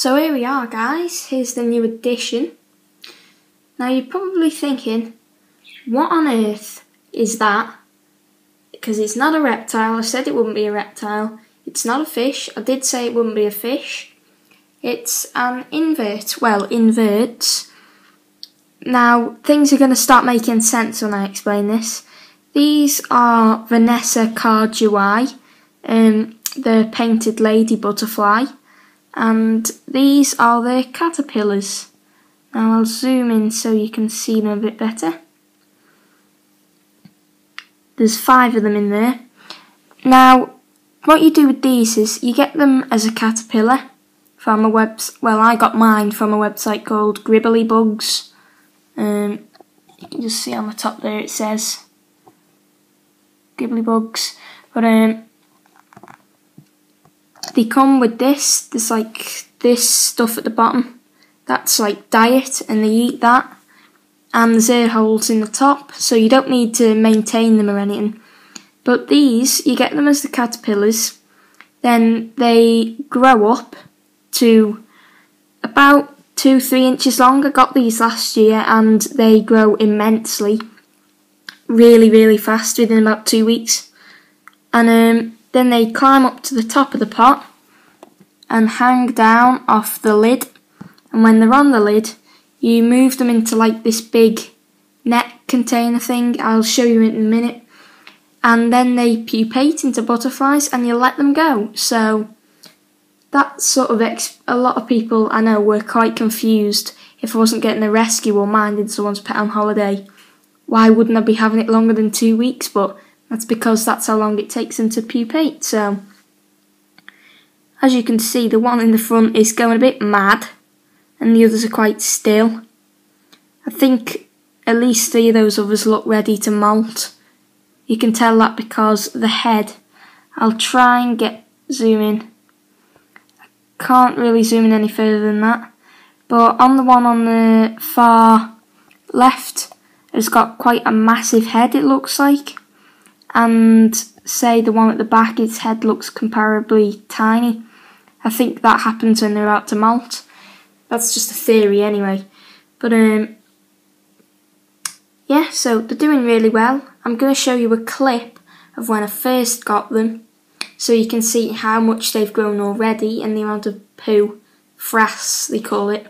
So here we are guys, here's the new edition. Now you're probably thinking, what on earth is that? Because it's not a reptile, I said it wouldn't be a reptile. It's not a fish, I did say it wouldn't be a fish. It's an invert, well, inverts. Now, things are going to start making sense when I explain this. These are Vanessa cardui, um, the painted lady butterfly and these are the caterpillars. Now I'll zoom in so you can see them a bit better. There's five of them in there. Now what you do with these is you get them as a caterpillar from a web well I got mine from a website called Gribbly Bugs. Um, you can just see on the top there it says Gribbly Bugs. But um, they come with this. There's like this stuff at the bottom. That's like diet, and they eat that. And there's air holes in the top, so you don't need to maintain them or anything. But these, you get them as the caterpillars. Then they grow up to about two, three inches long. I got these last year, and they grow immensely, really, really fast within about two weeks. And um, then they climb up to the top of the pot and hang down off the lid. And when they're on the lid, you move them into like this big net container thing. I'll show you in a minute. And then they pupate into butterflies and you let them go. So that sort of a lot of people I know were quite confused if I wasn't getting a rescue or minding someone's pet on holiday. Why wouldn't I be having it longer than two weeks? But that's because that's how long it takes them to pupate. So, as you can see, the one in the front is going a bit mad, and the others are quite still. I think at least three of those others look ready to molt. You can tell that because the head. I'll try and get zoom in. I can't really zoom in any further than that. But on the one on the far left, it's got quite a massive head, it looks like and say the one at the back, its head looks comparably tiny. I think that happens when they're out to molt. That's just a theory anyway. But um, yeah, so they're doing really well. I'm going to show you a clip of when I first got them so you can see how much they've grown already and the amount of poo, frass they call it.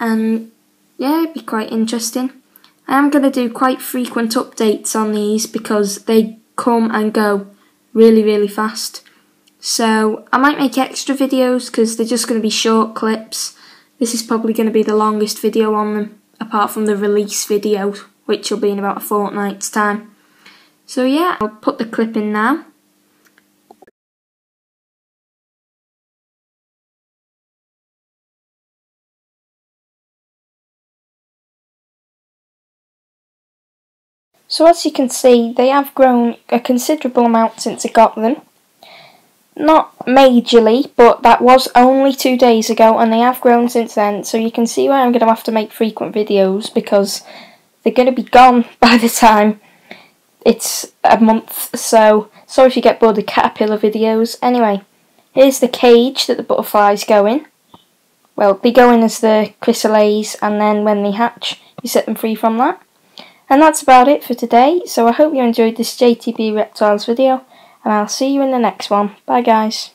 And yeah, it'd be quite interesting. I am going to do quite frequent updates on these because they come and go really, really fast. So I might make extra videos because they're just going to be short clips. This is probably going to be the longest video on them, apart from the release video, which will be in about a fortnight's time. So yeah, I'll put the clip in now. So as you can see, they have grown a considerable amount since I got them. Not majorly, but that was only two days ago and they have grown since then, so you can see why I'm going to have to make frequent videos because they're going to be gone by the time it's a month, so sorry if you get bored of caterpillar videos. Anyway, here's the cage that the butterflies go in. Well, they go in as the chrysales and then when they hatch, you set them free from that. And that's about it for today, so I hope you enjoyed this JTB Reptiles video, and I'll see you in the next one. Bye guys.